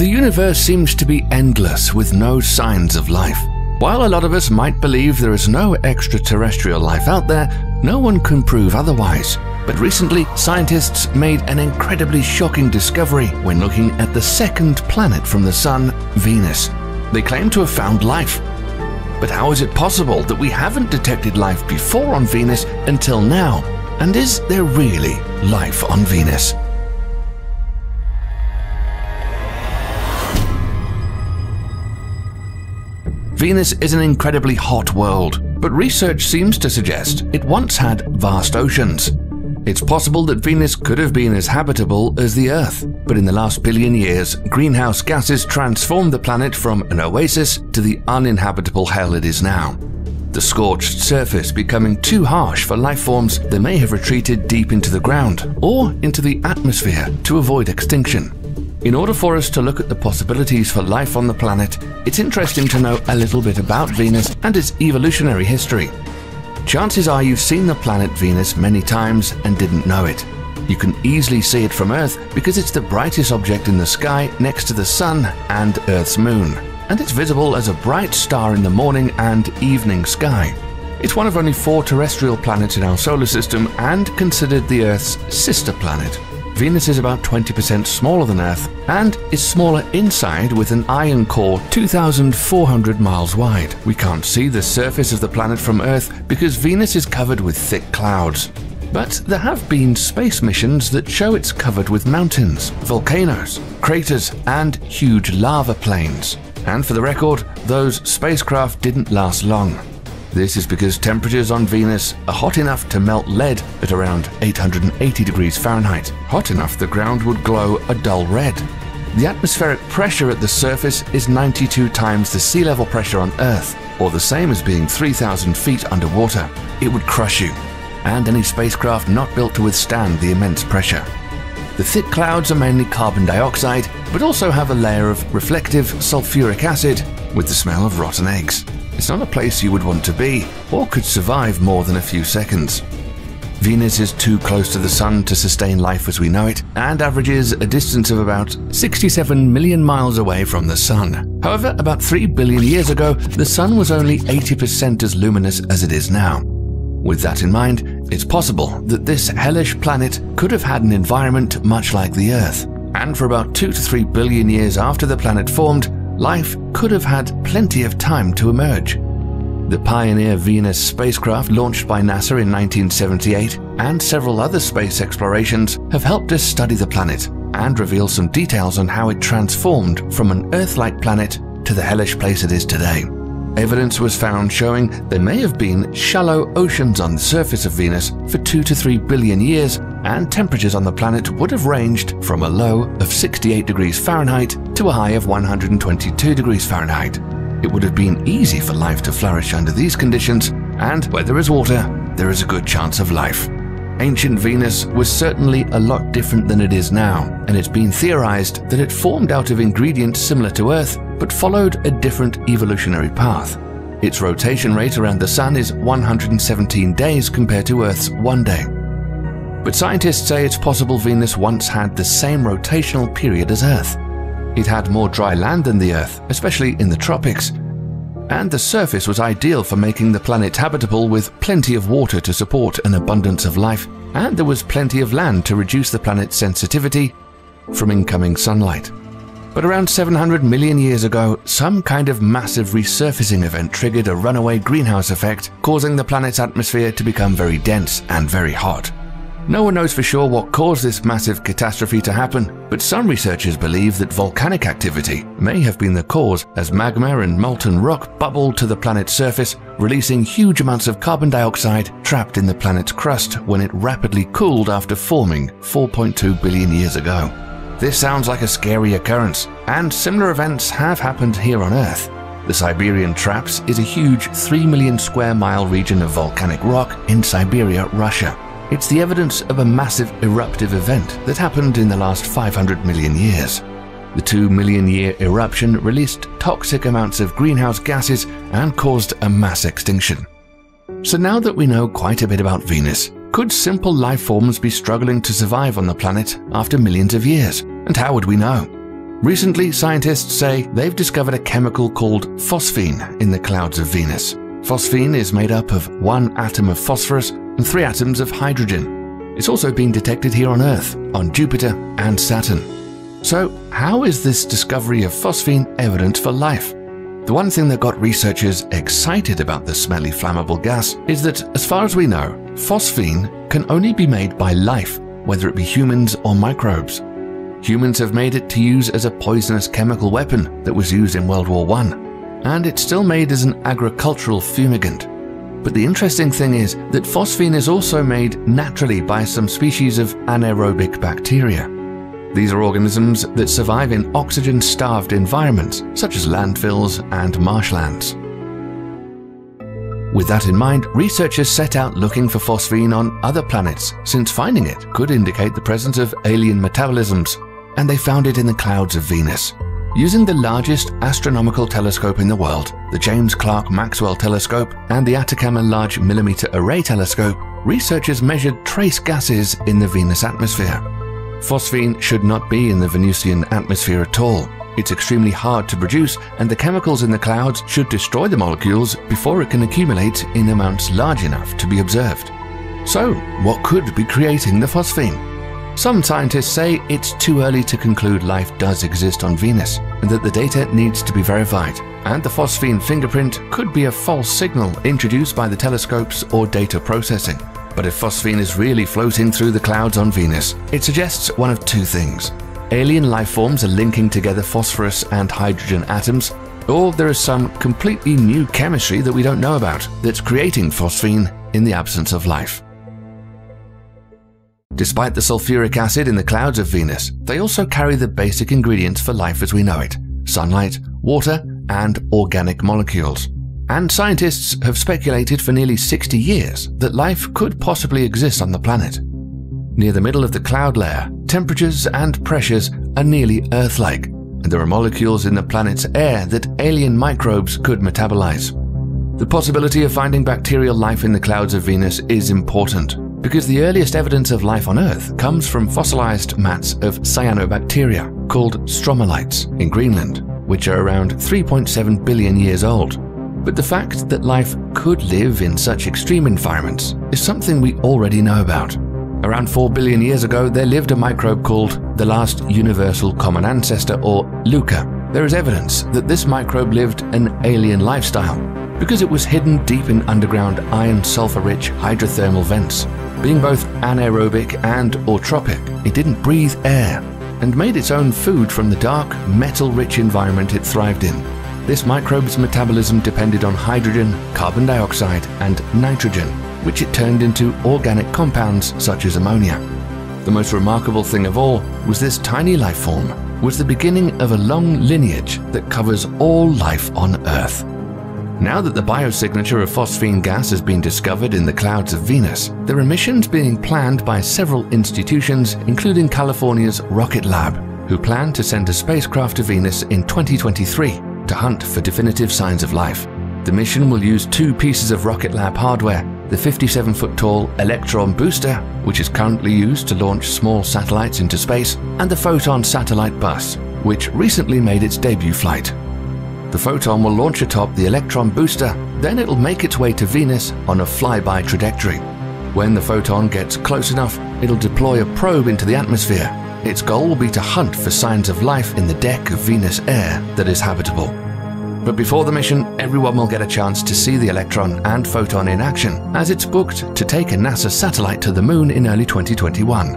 The universe seems to be endless with no signs of life. While a lot of us might believe there is no extraterrestrial life out there, no one can prove otherwise. But recently, scientists made an incredibly shocking discovery when looking at the second planet from the Sun, Venus. They claim to have found life. But how is it possible that we haven't detected life before on Venus until now? And is there really life on Venus? Venus is an incredibly hot world, but research seems to suggest it once had vast oceans. It's possible that Venus could have been as habitable as the Earth, but in the last billion years, greenhouse gases transformed the planet from an oasis to the uninhabitable hell it is now. The scorched surface becoming too harsh for life forms that may have retreated deep into the ground or into the atmosphere to avoid extinction. In order for us to look at the possibilities for life on the planet, it's interesting to know a little bit about Venus and its evolutionary history. Chances are you've seen the planet Venus many times and didn't know it. You can easily see it from Earth because it's the brightest object in the sky next to the Sun and Earth's moon, and it's visible as a bright star in the morning and evening sky. It's one of only four terrestrial planets in our solar system and considered the Earth's sister planet. Venus is about 20% smaller than Earth and is smaller inside with an iron core 2,400 miles wide. We can't see the surface of the planet from Earth because Venus is covered with thick clouds. But there have been space missions that show it's covered with mountains, volcanoes, craters, and huge lava plains. And for the record, those spacecraft didn't last long. This is because temperatures on Venus are hot enough to melt lead at around 880 degrees Fahrenheit, hot enough the ground would glow a dull red. The atmospheric pressure at the surface is 92 times the sea level pressure on Earth, or the same as being 3,000 feet underwater. It would crush you, and any spacecraft not built to withstand the immense pressure. The thick clouds are mainly carbon dioxide, but also have a layer of reflective sulfuric acid with the smell of rotten eggs. It's not a place you would want to be, or could survive more than a few seconds. Venus is too close to the Sun to sustain life as we know it, and averages a distance of about 67 million miles away from the Sun. However, about 3 billion years ago, the Sun was only 80% as luminous as it is now. With that in mind, it's possible that this hellish planet could have had an environment much like the Earth, and for about 2 to 3 billion years after the planet formed, life could have had plenty of time to emerge. The Pioneer Venus spacecraft launched by NASA in 1978 and several other space explorations have helped us study the planet and reveal some details on how it transformed from an Earth-like planet to the hellish place it is today. Evidence was found showing there may have been shallow oceans on the surface of Venus for 2 to 3 billion years, and temperatures on the planet would have ranged from a low of 68 degrees Fahrenheit to a high of 122 degrees Fahrenheit. It would have been easy for life to flourish under these conditions, and where there is water, there is a good chance of life. Ancient Venus was certainly a lot different than it is now, and it's been theorized that it formed out of ingredients similar to Earth but followed a different evolutionary path. Its rotation rate around the Sun is 117 days compared to Earth's one day. But scientists say it's possible Venus once had the same rotational period as Earth. It had more dry land than the Earth, especially in the tropics, and the surface was ideal for making the planet habitable with plenty of water to support an abundance of life, and there was plenty of land to reduce the planet's sensitivity from incoming sunlight. But around 700 million years ago, some kind of massive resurfacing event triggered a runaway greenhouse effect, causing the planet's atmosphere to become very dense and very hot. No one knows for sure what caused this massive catastrophe to happen, but some researchers believe that volcanic activity may have been the cause as magma and molten rock bubbled to the planet's surface, releasing huge amounts of carbon dioxide trapped in the planet's crust when it rapidly cooled after forming 4.2 billion years ago. This sounds like a scary occurrence, and similar events have happened here on Earth. The Siberian Traps is a huge 3 million square mile region of volcanic rock in Siberia, Russia. It's the evidence of a massive eruptive event that happened in the last 500 million years. The 2 million year eruption released toxic amounts of greenhouse gases and caused a mass extinction. So now that we know quite a bit about Venus, could simple life forms be struggling to survive on the planet after millions of years? And how would we know? Recently, scientists say they've discovered a chemical called phosphine in the clouds of Venus. Phosphine is made up of one atom of phosphorus and three atoms of hydrogen. It's also been detected here on Earth, on Jupiter, and Saturn. So, how is this discovery of phosphine evidence for life? The one thing that got researchers excited about the smelly flammable gas is that, as far as we know, phosphine can only be made by life, whether it be humans or microbes. Humans have made it to use as a poisonous chemical weapon that was used in World War I, and it's still made as an agricultural fumigant. But the interesting thing is that phosphine is also made naturally by some species of anaerobic bacteria. These are organisms that survive in oxygen starved environments, such as landfills and marshlands. With that in mind, researchers set out looking for phosphine on other planets, since finding it could indicate the presence of alien metabolisms, and they found it in the clouds of Venus. Using the largest astronomical telescope in the world, the James Clerk Maxwell Telescope and the Atacama Large Millimeter Array Telescope, researchers measured trace gases in the Venus atmosphere. Phosphine should not be in the Venusian atmosphere at all. It's extremely hard to produce, and the chemicals in the clouds should destroy the molecules before it can accumulate in amounts large enough to be observed. So, what could be creating the phosphine? Some scientists say it's too early to conclude life does exist on Venus and that the data needs to be verified, and the phosphine fingerprint could be a false signal introduced by the telescopes or data processing. But if phosphine is really floating through the clouds on Venus, it suggests one of two things. Alien life forms are linking together phosphorus and hydrogen atoms, or there is some completely new chemistry that we don't know about that's creating phosphine in the absence of life. Despite the sulfuric acid in the clouds of Venus, they also carry the basic ingredients for life as we know it sunlight, water, and organic molecules. And scientists have speculated for nearly 60 years that life could possibly exist on the planet. Near the middle of the cloud layer, temperatures and pressures are nearly Earth like, and there are molecules in the planet's air that alien microbes could metabolize. The possibility of finding bacterial life in the clouds of Venus is important, because the earliest evidence of life on Earth comes from fossilized mats of cyanobacteria called stromatolites in Greenland, which are around 3.7 billion years old. But the fact that life could live in such extreme environments is something we already know about. Around 4 billion years ago, there lived a microbe called the last universal common ancestor, or LUCA. There is evidence that this microbe lived an alien lifestyle because it was hidden deep in underground iron sulfur rich hydrothermal vents being both anaerobic and autotrophic, it didn't breathe air and made its own food from the dark, metal-rich environment it thrived in. This microbe's metabolism depended on hydrogen, carbon dioxide, and nitrogen, which it turned into organic compounds such as ammonia. The most remarkable thing of all was this tiny life form was the beginning of a long lineage that covers all life on Earth. Now that the biosignature of phosphine gas has been discovered in the clouds of Venus, there are missions being planned by several institutions, including California's Rocket Lab, who plan to send a spacecraft to Venus in 2023 to hunt for definitive signs of life. The mission will use two pieces of Rocket Lab hardware the 57 foot tall Electron booster, which is currently used to launch small satellites into space, and the Photon satellite bus, which recently made its debut flight. The Photon will launch atop the Electron booster, then it'll make its way to Venus on a flyby trajectory. When the Photon gets close enough, it'll deploy a probe into the atmosphere. Its goal will be to hunt for signs of life in the deck of Venus air that is habitable. But before the mission, everyone will get a chance to see the Electron and Photon in action, as it's booked to take a NASA satellite to the Moon in early 2021.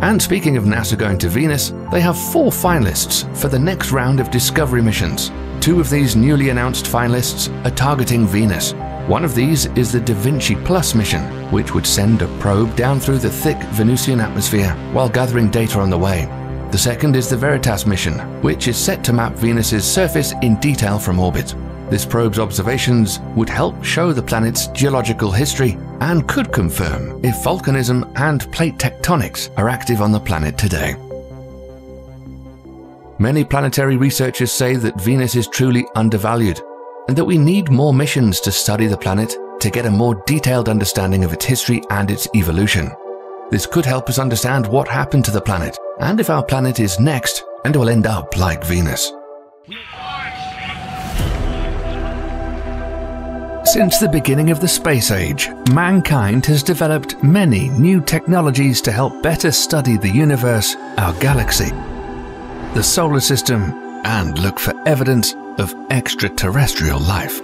And speaking of NASA going to Venus, they have four finalists for the next round of Discovery missions. Two of these newly announced finalists are targeting Venus. One of these is the Da Vinci Plus mission, which would send a probe down through the thick Venusian atmosphere while gathering data on the way. The second is the Veritas mission, which is set to map Venus's surface in detail from orbit. This probe's observations would help show the planet's geological history and could confirm if volcanism and plate tectonics are active on the planet today. Many planetary researchers say that Venus is truly undervalued and that we need more missions to study the planet to get a more detailed understanding of its history and its evolution. This could help us understand what happened to the planet and if our planet is next and will end up like Venus. Since the beginning of the space age, mankind has developed many new technologies to help better study the universe, our galaxy, the solar system, and look for evidence of extraterrestrial life.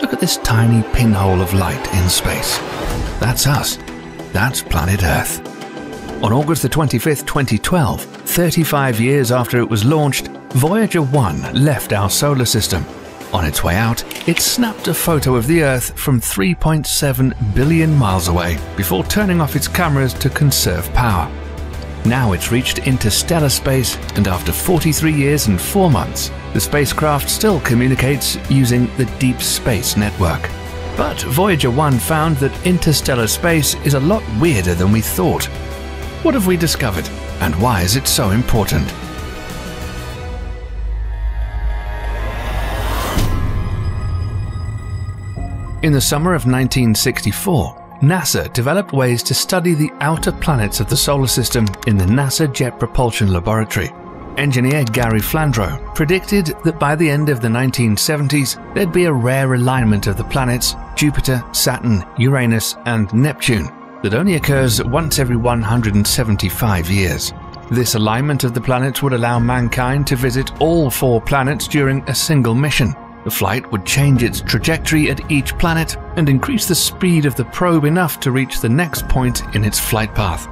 Look at this tiny pinhole of light in space. That's us. That's planet Earth. On August the 25th, 2012, 35 years after it was launched, Voyager 1 left our solar system on its way out, it snapped a photo of the Earth from 3.7 billion miles away before turning off its cameras to conserve power. Now it's reached interstellar space, and after 43 years and 4 months, the spacecraft still communicates using the Deep Space Network. But Voyager 1 found that interstellar space is a lot weirder than we thought. What have we discovered, and why is it so important? In the summer of 1964, NASA developed ways to study the outer planets of the solar system in the NASA Jet Propulsion Laboratory. Engineer Gary Flandro predicted that by the end of the 1970s, there'd be a rare alignment of the planets Jupiter, Saturn, Uranus, and Neptune that only occurs once every 175 years. This alignment of the planets would allow mankind to visit all four planets during a single mission, the flight would change its trajectory at each planet and increase the speed of the probe enough to reach the next point in its flight path.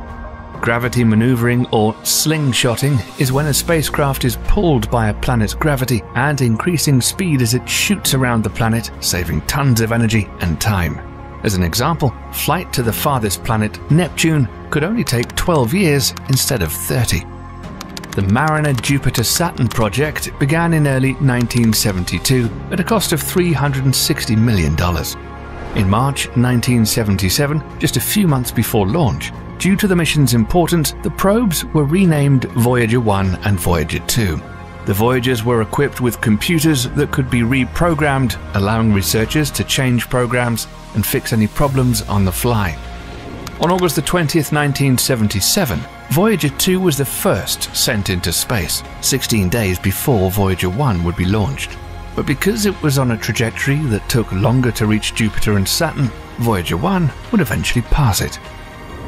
Gravity maneuvering or slingshotting is when a spacecraft is pulled by a planet's gravity and increasing speed as it shoots around the planet, saving tons of energy and time. As an example, flight to the farthest planet, Neptune, could only take 12 years instead of 30. The Mariner Jupiter Saturn project began in early 1972 at a cost of $360 million. In March 1977, just a few months before launch, due to the mission's importance, the probes were renamed Voyager 1 and Voyager 2. The Voyagers were equipped with computers that could be reprogrammed, allowing researchers to change programs and fix any problems on the fly. On August 20, 1977, Voyager 2 was the first sent into space, 16 days before Voyager 1 would be launched. But because it was on a trajectory that took longer to reach Jupiter and Saturn, Voyager 1 would eventually pass it.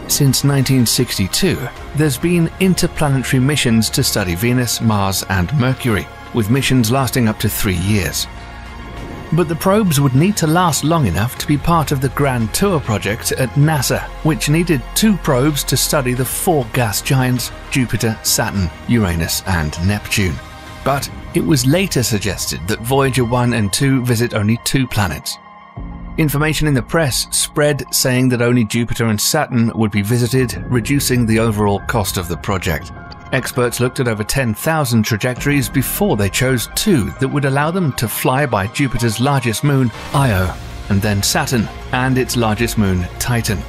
Since 1962, there's been interplanetary missions to study Venus, Mars, and Mercury, with missions lasting up to three years. But the probes would need to last long enough to be part of the Grand Tour project at NASA, which needed two probes to study the four gas giants Jupiter, Saturn, Uranus, and Neptune. But it was later suggested that Voyager 1 and 2 visit only two planets. Information in the press spread saying that only Jupiter and Saturn would be visited, reducing the overall cost of the project. Experts looked at over 10,000 trajectories before they chose two that would allow them to fly by Jupiter's largest moon, Io, and then Saturn and its largest moon, Titan.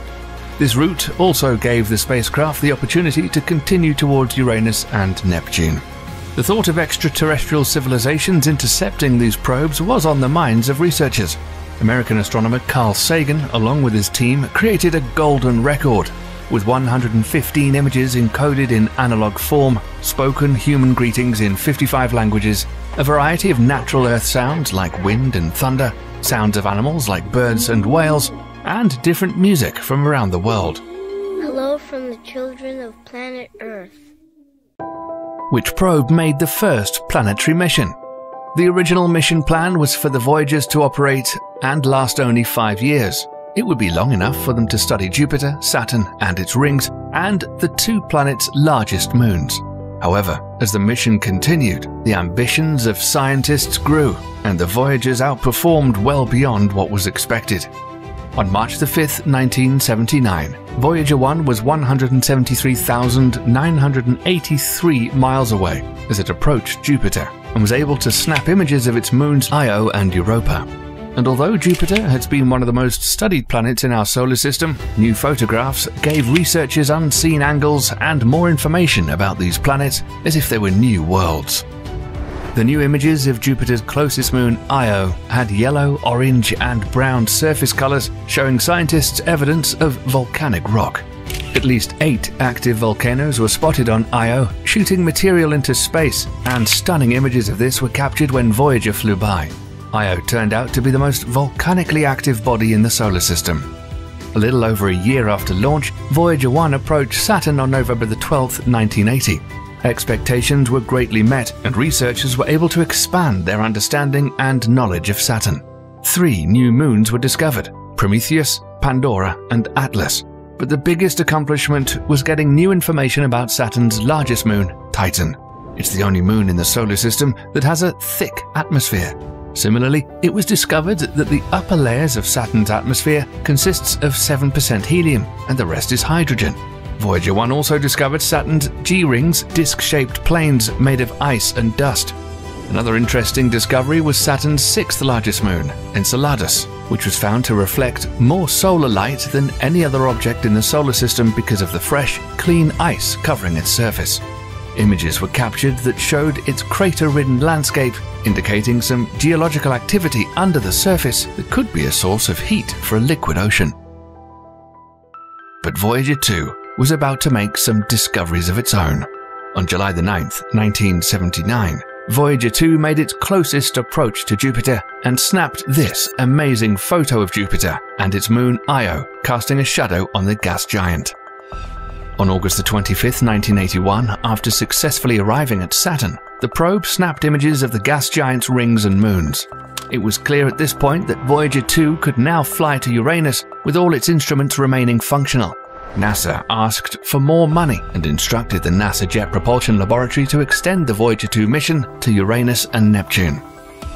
This route also gave the spacecraft the opportunity to continue towards Uranus and Neptune. The thought of extraterrestrial civilizations intercepting these probes was on the minds of researchers. American astronomer Carl Sagan, along with his team, created a golden record with 115 images encoded in analog form, spoken human greetings in 55 languages, a variety of natural earth sounds like wind and thunder, sounds of animals like birds and whales, and different music from around the world. Hello from the children of planet Earth. Which probe made the first planetary mission? The original mission plan was for the Voyagers to operate and last only five years. It would be long enough for them to study Jupiter, Saturn, and its rings, and the two planets' largest moons. However, as the mission continued, the ambitions of scientists grew, and the Voyagers outperformed well beyond what was expected. On March 5, 1979, Voyager 1 was 173,983 miles away as it approached Jupiter and was able to snap images of its moons Io and Europa. And although Jupiter has been one of the most studied planets in our solar system, new photographs gave researchers unseen angles and more information about these planets as if they were new worlds. The new images of Jupiter's closest moon, Io, had yellow, orange, and brown surface colors, showing scientists evidence of volcanic rock. At least eight active volcanoes were spotted on Io, shooting material into space, and stunning images of this were captured when Voyager flew by. Io turned out to be the most volcanically active body in the solar system. A little over a year after launch, Voyager 1 approached Saturn on November 12, 1980. Expectations were greatly met, and researchers were able to expand their understanding and knowledge of Saturn. Three new moons were discovered Prometheus, Pandora, and Atlas. But the biggest accomplishment was getting new information about Saturn's largest moon, Titan. It's the only moon in the solar system that has a thick atmosphere. Similarly, it was discovered that the upper layers of Saturn's atmosphere consists of 7% helium and the rest is hydrogen. Voyager 1 also discovered Saturn's G-rings, disc-shaped plains made of ice and dust. Another interesting discovery was Saturn's sixth largest moon, Enceladus, which was found to reflect more solar light than any other object in the solar system because of the fresh, clean ice covering its surface. Images were captured that showed its crater-ridden landscape, indicating some geological activity under the surface that could be a source of heat for a liquid ocean. But Voyager 2 was about to make some discoveries of its own. On July 9, 1979, Voyager 2 made its closest approach to Jupiter and snapped this amazing photo of Jupiter and its moon Io, casting a shadow on the gas giant. On August 25, 1981, after successfully arriving at Saturn, the probe snapped images of the gas giant's rings and moons. It was clear at this point that Voyager 2 could now fly to Uranus with all its instruments remaining functional. NASA asked for more money and instructed the NASA Jet Propulsion Laboratory to extend the Voyager 2 mission to Uranus and Neptune.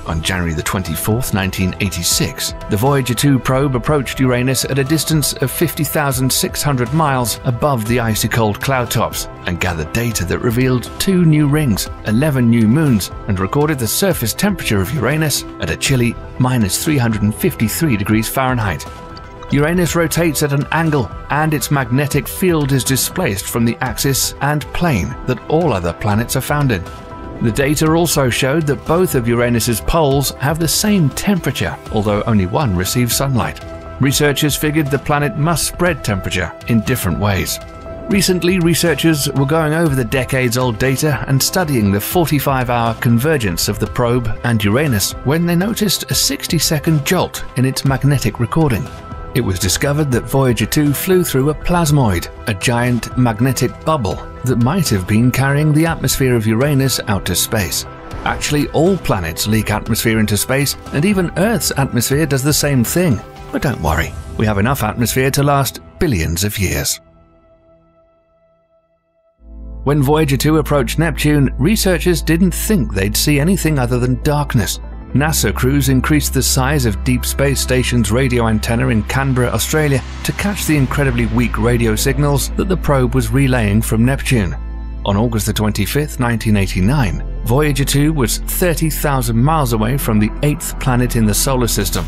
On January 24, 1986, the Voyager 2 probe approached Uranus at a distance of 50,600 miles above the icy cold cloud tops and gathered data that revealed two new rings, 11 new moons, and recorded the surface temperature of Uranus at a chilly minus 353 degrees Fahrenheit. Uranus rotates at an angle and its magnetic field is displaced from the axis and plane that all other planets are found in. The data also showed that both of Uranus's poles have the same temperature, although only one receives sunlight. Researchers figured the planet must spread temperature in different ways. Recently, researchers were going over the decades old data and studying the 45 hour convergence of the probe and Uranus when they noticed a 60 second jolt in its magnetic recording. It was discovered that Voyager 2 flew through a plasmoid, a giant magnetic bubble that might have been carrying the atmosphere of Uranus out to space. Actually, all planets leak atmosphere into space, and even Earth's atmosphere does the same thing. But don't worry, we have enough atmosphere to last billions of years. When Voyager 2 approached Neptune, researchers didn't think they'd see anything other than darkness. NASA crews increased the size of Deep Space Station's radio antenna in Canberra, Australia, to catch the incredibly weak radio signals that the probe was relaying from Neptune. On August 25, 1989, Voyager 2 was 30,000 miles away from the eighth planet in the solar system.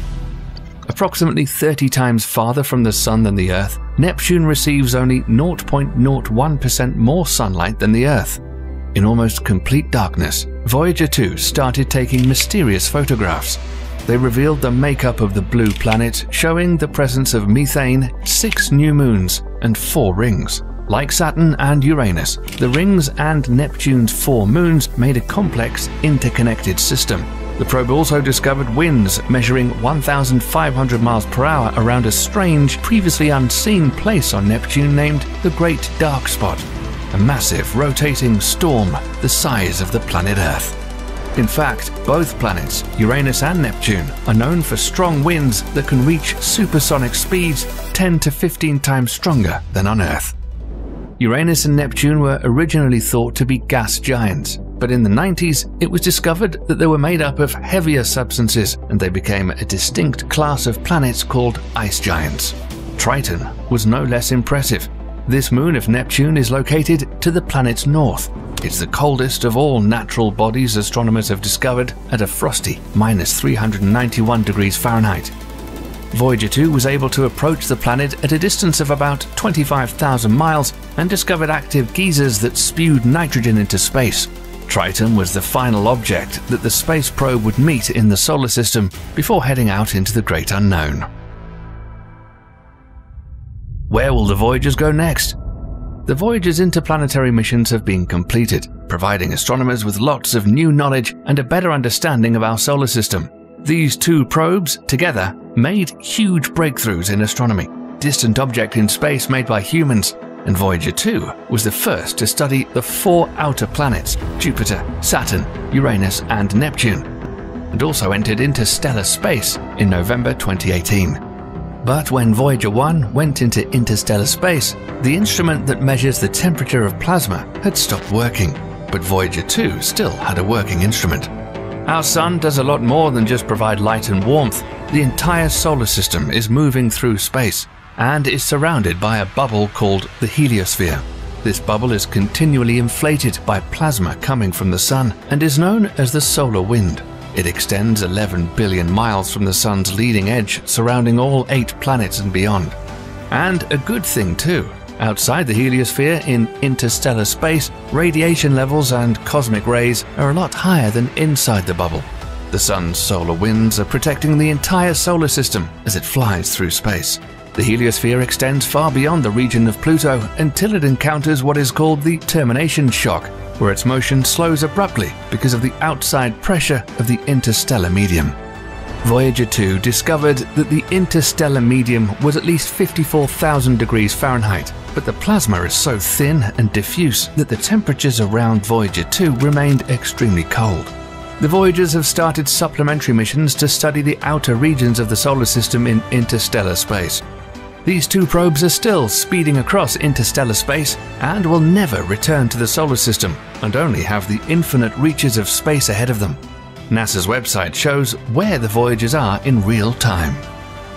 Approximately 30 times farther from the Sun than the Earth, Neptune receives only 0.01% more sunlight than the Earth. In almost complete darkness, Voyager 2 started taking mysterious photographs. They revealed the makeup of the blue planet, showing the presence of methane, six new moons, and four rings. Like Saturn and Uranus, the rings and Neptune's four moons made a complex, interconnected system. The probe also discovered winds measuring 1,500 miles per hour around a strange, previously unseen place on Neptune named the Great Dark Spot a massive rotating storm the size of the planet Earth. In fact, both planets, Uranus and Neptune, are known for strong winds that can reach supersonic speeds 10 to 15 times stronger than on Earth. Uranus and Neptune were originally thought to be gas giants, but in the 90s it was discovered that they were made up of heavier substances and they became a distinct class of planets called ice giants. Triton was no less impressive, this moon of Neptune is located to the planet's north. It's the coldest of all natural bodies astronomers have discovered at a frosty minus 391 degrees Fahrenheit. Voyager 2 was able to approach the planet at a distance of about 25,000 miles and discovered active geysers that spewed nitrogen into space. Triton was the final object that the space probe would meet in the solar system before heading out into the great unknown. Where will the Voyagers go next? The Voyager's interplanetary missions have been completed, providing astronomers with lots of new knowledge and a better understanding of our solar system. These two probes, together, made huge breakthroughs in astronomy. Distant object in space made by humans, and Voyager 2 was the first to study the four outer planets Jupiter, Saturn, Uranus, and Neptune, and also entered interstellar space in November 2018. But when Voyager 1 went into interstellar space, the instrument that measures the temperature of plasma had stopped working, but Voyager 2 still had a working instrument. Our Sun does a lot more than just provide light and warmth. The entire solar system is moving through space and is surrounded by a bubble called the heliosphere. This bubble is continually inflated by plasma coming from the Sun and is known as the solar wind. It extends 11 billion miles from the Sun's leading edge, surrounding all eight planets and beyond. And a good thing too. Outside the heliosphere, in interstellar space, radiation levels and cosmic rays are a lot higher than inside the bubble. The Sun's solar winds are protecting the entire solar system as it flies through space. The heliosphere extends far beyond the region of Pluto until it encounters what is called the termination shock, where its motion slows abruptly because of the outside pressure of the interstellar medium. Voyager 2 discovered that the interstellar medium was at least 54,000 degrees Fahrenheit, but the plasma is so thin and diffuse that the temperatures around Voyager 2 remained extremely cold. The Voyagers have started supplementary missions to study the outer regions of the solar system in interstellar space. These two probes are still speeding across interstellar space and will never return to the solar system and only have the infinite reaches of space ahead of them. NASA's website shows where the Voyagers are in real time.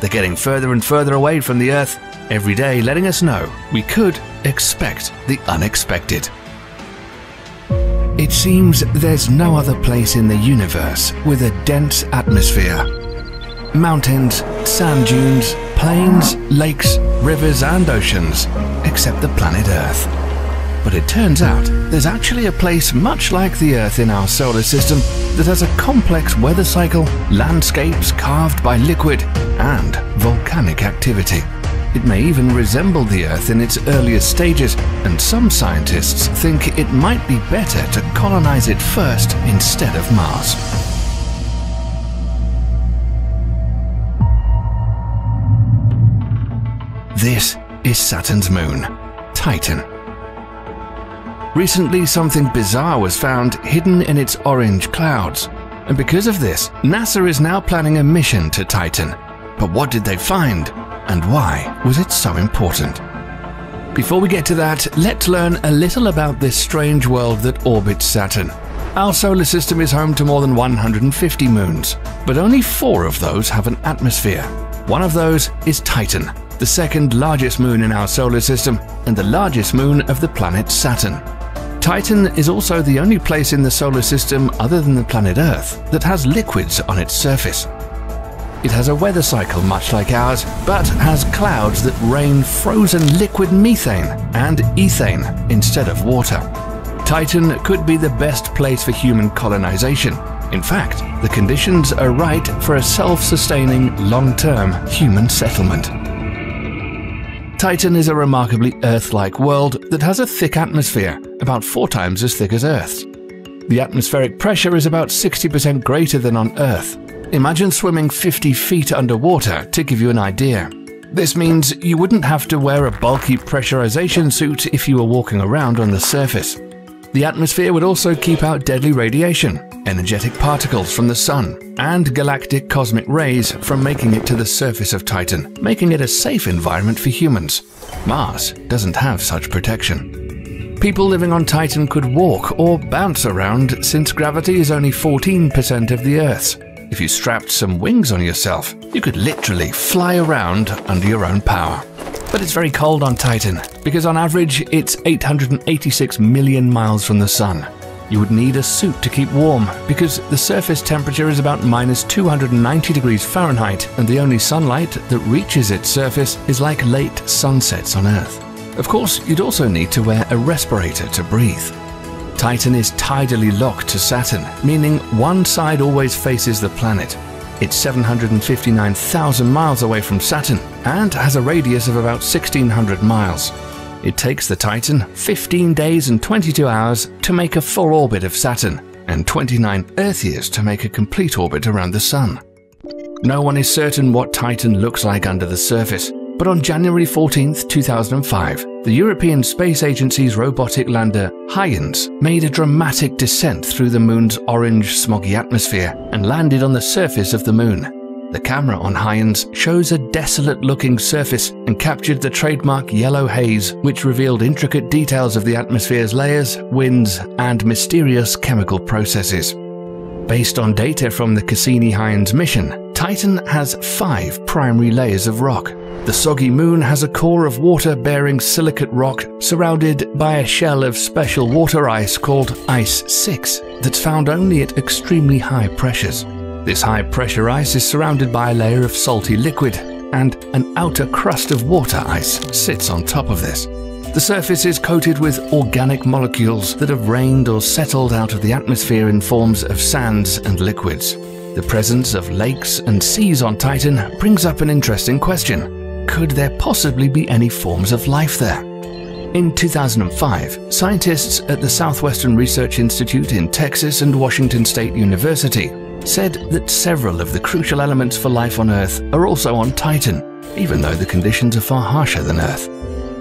They're getting further and further away from the Earth, every day letting us know we could expect the unexpected. It seems there's no other place in the universe with a dense atmosphere. Mountains, sand dunes, plains, lakes, rivers, and oceans, except the planet Earth. But it turns out there's actually a place much like the Earth in our solar system that has a complex weather cycle, landscapes carved by liquid, and volcanic activity. It may even resemble the Earth in its earliest stages, and some scientists think it might be better to colonize it first instead of Mars. This is Saturn's moon, Titan. Recently, something bizarre was found hidden in its orange clouds, and because of this, NASA is now planning a mission to Titan. But what did they find, and why was it so important? Before we get to that, let's learn a little about this strange world that orbits Saturn. Our solar system is home to more than 150 moons, but only four of those have an atmosphere. One of those is Titan, the second largest moon in our solar system and the largest moon of the planet Saturn. Titan is also the only place in the solar system other than the planet Earth that has liquids on its surface. It has a weather cycle much like ours, but has clouds that rain frozen liquid methane and ethane instead of water. Titan could be the best place for human colonization. In fact, the conditions are right for a self sustaining, long term human settlement. Titan is a remarkably Earth like world that has a thick atmosphere, about four times as thick as Earth's. The atmospheric pressure is about 60% greater than on Earth. Imagine swimming 50 feet underwater to give you an idea. This means you wouldn't have to wear a bulky pressurization suit if you were walking around on the surface. The atmosphere would also keep out deadly radiation, energetic particles from the Sun, and galactic cosmic rays from making it to the surface of Titan, making it a safe environment for humans. Mars doesn't have such protection. People living on Titan could walk or bounce around since gravity is only 14% of the Earth's. If you strapped some wings on yourself, you could literally fly around under your own power. But it's very cold on Titan, because on average it's 886 million miles from the Sun. You would need a suit to keep warm, because the surface temperature is about minus 290 degrees Fahrenheit, and the only sunlight that reaches its surface is like late sunsets on Earth. Of course, you'd also need to wear a respirator to breathe. Titan is tidally locked to Saturn, meaning one side always faces the planet. It's 759,000 miles away from Saturn and has a radius of about 1600 miles. It takes the Titan 15 days and 22 hours to make a full orbit of Saturn, and 29 Earth years to make a complete orbit around the Sun. No one is certain what Titan looks like under the surface, but on January 14, 2005, the European Space Agency's robotic lander Huygens made a dramatic descent through the moon's orange, smoggy atmosphere and landed on the surface of the moon. The camera on Huygens shows a desolate looking surface and captured the trademark yellow haze, which revealed intricate details of the atmosphere's layers, winds, and mysterious chemical processes. Based on data from the Cassini Huygens mission, Titan has five primary layers of rock. The soggy moon has a core of water bearing silicate rock surrounded by a shell of special water ice called Ice 6 that's found only at extremely high pressures. This high pressure ice is surrounded by a layer of salty liquid, and an outer crust of water ice sits on top of this. The surface is coated with organic molecules that have rained or settled out of the atmosphere in forms of sands and liquids. The presence of lakes and seas on Titan brings up an interesting question. Could there possibly be any forms of life there? In 2005, scientists at the Southwestern Research Institute in Texas and Washington State University said that several of the crucial elements for life on Earth are also on Titan, even though the conditions are far harsher than Earth.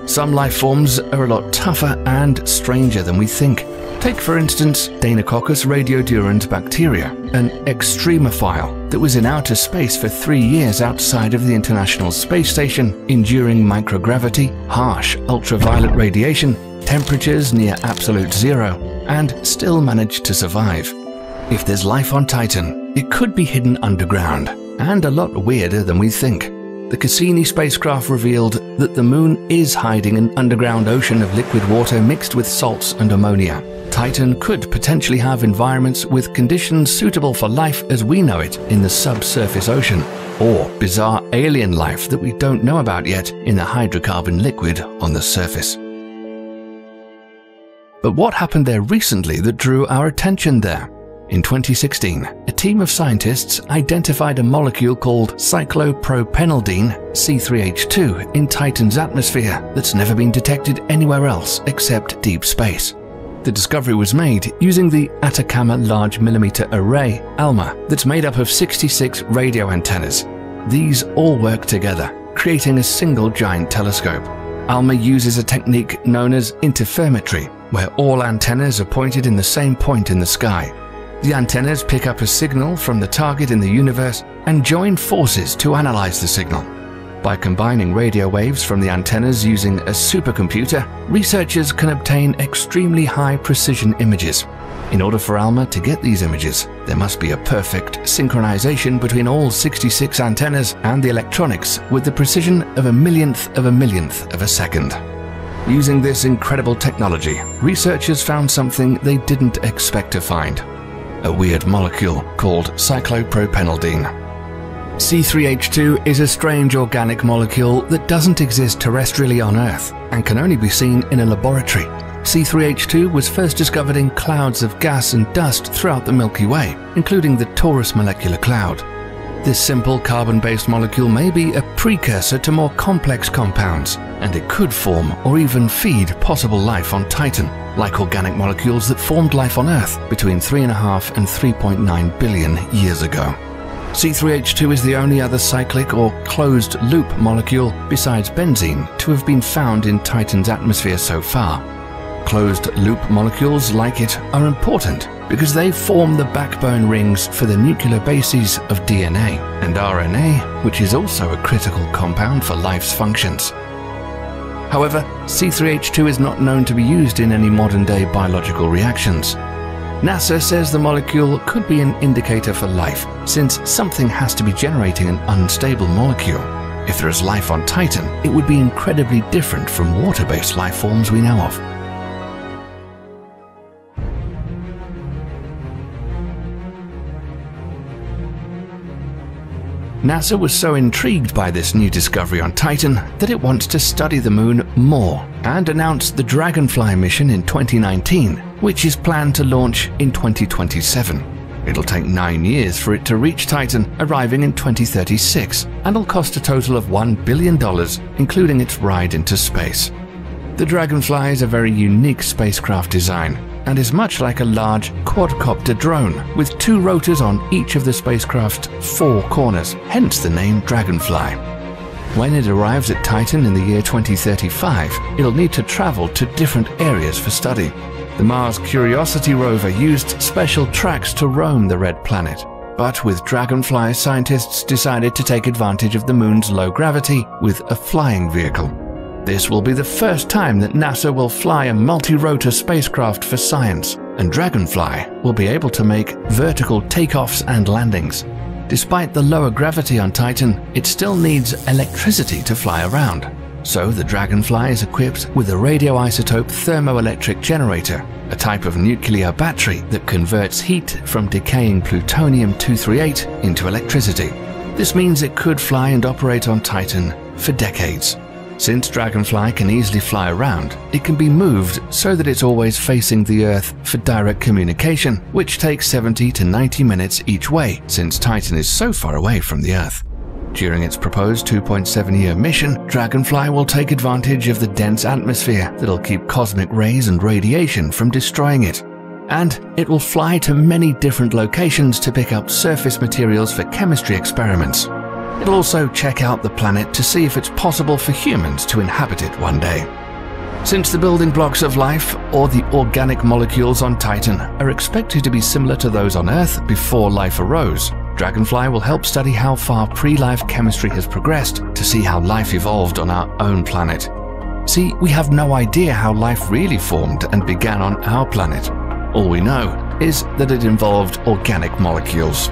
Some life forms are a lot tougher and stranger than we think. Take, for instance, Deinococcus radiodurans bacteria, an extremophile that was in outer space for three years outside of the International Space Station, enduring microgravity, harsh ultraviolet radiation, temperatures near absolute zero, and still managed to survive. If there's life on Titan, it could be hidden underground, and a lot weirder than we think. The Cassini spacecraft revealed that the moon is hiding an underground ocean of liquid water mixed with salts and ammonia. Titan could potentially have environments with conditions suitable for life as we know it in the subsurface ocean, or bizarre alien life that we don't know about yet in the hydrocarbon liquid on the surface. But what happened there recently that drew our attention there? In 2016, a team of scientists identified a molecule called cyclopropenylidene, C3H2, in Titan's atmosphere that's never been detected anywhere else except deep space. The discovery was made using the Atacama Large Millimeter Array, ALMA, that's made up of 66 radio antennas. These all work together, creating a single giant telescope. ALMA uses a technique known as interferometry, where all antennas are pointed in the same point in the sky, the antennas pick up a signal from the target in the universe and join forces to analyze the signal. By combining radio waves from the antennas using a supercomputer, researchers can obtain extremely high precision images. In order for ALMA to get these images, there must be a perfect synchronization between all 66 antennas and the electronics with the precision of a millionth of a millionth of a second. Using this incredible technology, researchers found something they didn't expect to find a weird molecule called cyclopropenylidene. C3H2 is a strange organic molecule that doesn't exist terrestrially on Earth and can only be seen in a laboratory. C3H2 was first discovered in clouds of gas and dust throughout the Milky Way, including the Taurus molecular cloud. This simple carbon-based molecule may be a precursor to more complex compounds, and it could form or even feed possible life on Titan, like organic molecules that formed life on Earth between 3.5 and 3.9 billion years ago. C3H2 is the only other cyclic or closed loop molecule besides benzene to have been found in Titan's atmosphere so far. Closed loop molecules like it are important because they form the backbone rings for the nuclear bases of DNA and RNA, which is also a critical compound for life's functions. However, C3H2 is not known to be used in any modern day biological reactions. NASA says the molecule could be an indicator for life, since something has to be generating an unstable molecule. If there is life on Titan, it would be incredibly different from water based life forms we know of. NASA was so intrigued by this new discovery on Titan that it wants to study the moon more and announced the Dragonfly mission in 2019, which is planned to launch in 2027. It'll take nine years for it to reach Titan, arriving in 2036, and will cost a total of $1 billion, including its ride into space. The Dragonfly is a very unique spacecraft design and is much like a large quadcopter drone with two rotors on each of the spacecraft's four corners, hence the name Dragonfly. When it arrives at Titan in the year 2035, it'll need to travel to different areas for study. The Mars Curiosity rover used special tracks to roam the red planet. But with Dragonfly, scientists decided to take advantage of the moon's low gravity with a flying vehicle. This will be the first time that NASA will fly a multi-rotor spacecraft for science, and Dragonfly will be able to make vertical takeoffs and landings. Despite the lower gravity on Titan, it still needs electricity to fly around. So the Dragonfly is equipped with a radioisotope thermoelectric generator, a type of nuclear battery that converts heat from decaying plutonium-238 into electricity. This means it could fly and operate on Titan for decades. Since Dragonfly can easily fly around, it can be moved so that it's always facing the Earth for direct communication, which takes 70 to 90 minutes each way since Titan is so far away from the Earth. During its proposed 2.7 year mission, Dragonfly will take advantage of the dense atmosphere that'll keep cosmic rays and radiation from destroying it. And it will fly to many different locations to pick up surface materials for chemistry experiments. It'll also check out the planet to see if it's possible for humans to inhabit it one day. Since the building blocks of life, or the organic molecules on Titan, are expected to be similar to those on Earth before life arose, Dragonfly will help study how far pre-life chemistry has progressed to see how life evolved on our own planet. See, we have no idea how life really formed and began on our planet. All we know is that it involved organic molecules.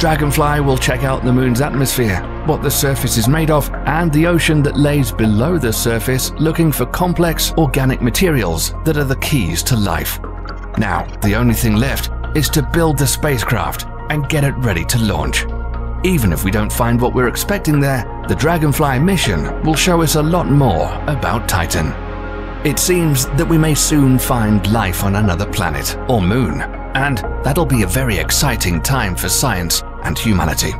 Dragonfly will check out the moon's atmosphere, what the surface is made of, and the ocean that lays below the surface looking for complex organic materials that are the keys to life. Now, the only thing left is to build the spacecraft and get it ready to launch. Even if we don't find what we're expecting there, the Dragonfly mission will show us a lot more about Titan. It seems that we may soon find life on another planet or moon, and that'll be a very exciting time for science and humanity.